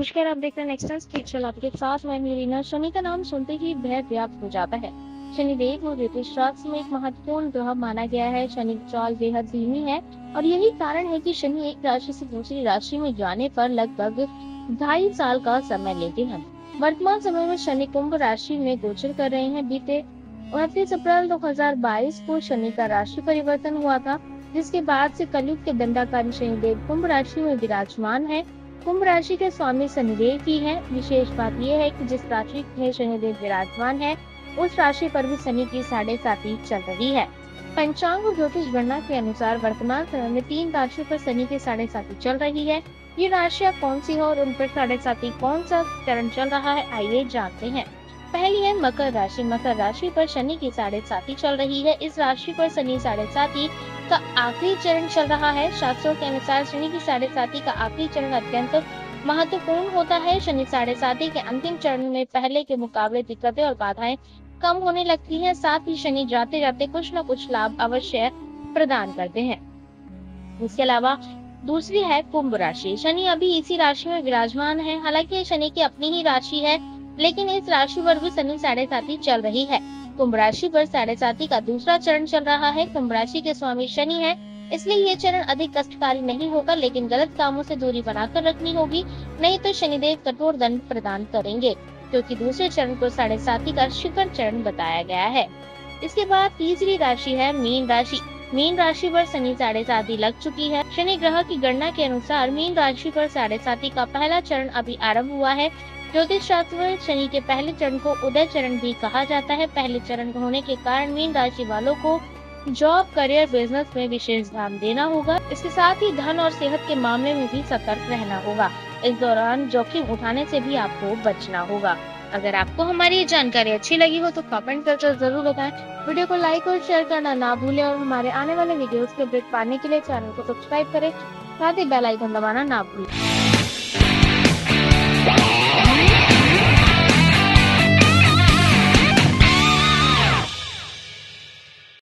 नमस्कार, आप देख रहे हैं नेक्स्ट स्पिरिचुअल आपके साथ मैं मीरीना शनि का नाम सुनते ही भय व्याप्त हो जाता है। शनिदेव और ज्योतिष शास्त्र में एक महत्वपूर्ण ग्रह माना गया है। शनि चाल बेहद धीमी है और यही कारण है कि शनि एक राशि से दूसरी राशि में जाने पर लगभग ढाई साल का समय लेते हैं। वर्तमान समय में शनि कुंभ राशि में गोचर कर रहे हैं। बीते उनतीस अप्रैल 2022 को शनि का राशि परिवर्तन हुआ था, जिसके बाद से कलयुग के दंडाकारी शनिदेव कुंभ राशि में विराजमान है। कुंभ राशि के स्वामी शनिदेव की है। विशेष बात यह है कि जिस राशि में शनिदेव विराजमान है, उस राशि पर भी शनि की साढ़े साथी चल रही है। पंचांग ज्योतिष गणना के अनुसार वर्तमान समय में तीन राशियों पर शनि की साढ़े साथी चल रही है। ये राशियाँ कौन सी है और उन पर साढ़े साथी कौन सा चरण चल रहा है, आइए जानते हैं। पहली है मकर राशि। मकर राशि पर शनि की साढ़े साथी चल रही है। इस राशि पर शनि साढ़े साथी का आखिरी चरण चल रहा है। शास्त्रों के अनुसार शनि की साढ़े साथी का आखिरी चरण अत्यंत महत्वपूर्ण होता है। शनि साढ़े साथी के अंतिम चरण में पहले के मुकाबले दिक्कतें और बाधाएँ कम होने लगती हैं। साथ ही शनि जाते जाते कुछ न कुछ लाभ अवश्य प्रदान करते हैं। इसके अलावा दूसरी है कुंभ राशि। शनि अभी इसी राशि में विराजमान है। हालाँकि शनि की अपनी ही राशि है, लेकिन इस राशि पर भी शनि साढ़े साथी चल रही है। कुंभ राशि पर साढ़े साथी का दूसरा चरण चल रहा है। कुंभ राशि के स्वामी शनि है, इसलिए ये चरण अधिक कष्टकारी नहीं होगा, लेकिन गलत कामों से दूरी बनाकर रखनी होगी, नहीं तो शनिदेव कठोर दंड प्रदान करेंगे, क्योंकि दूसरे चरण को साढ़े साथी का शिखर चरण बताया गया है। इसके बाद तीसरी राशि है मीन राशि। मीन राशि पर शनि साढ़े साथी लग चुकी है। शनि ग्रह की गणना के अनुसार मीन राशि पर साढ़े साथी का पहला चरण अभी आरंभ हुआ है। ज्योतिष शास्त्र में शनि के पहले चरण को उदय चरण भी कहा जाता है। पहले चरण होने के कारण मीन राशि वालों को जॉब करियर बिज़नेस में विशेष ध्यान देना होगा। इसके साथ ही धन और सेहत के मामले में भी सतर्क रहना होगा। इस दौरान जोखिम उठाने से भी आपको बचना होगा। अगर आपको हमारी ये जानकारी अच्छी लगी हो तो कमेंट कर ज़रूर बताएँ। वीडियो को लाइक और शेयर करना ना भूलें और हमारे आने वाले वीडियोस के अपडेट पाने के लिए चैनल को सब्सक्राइब करें। साथ ही बेल आइकन दबाना ना भूलें।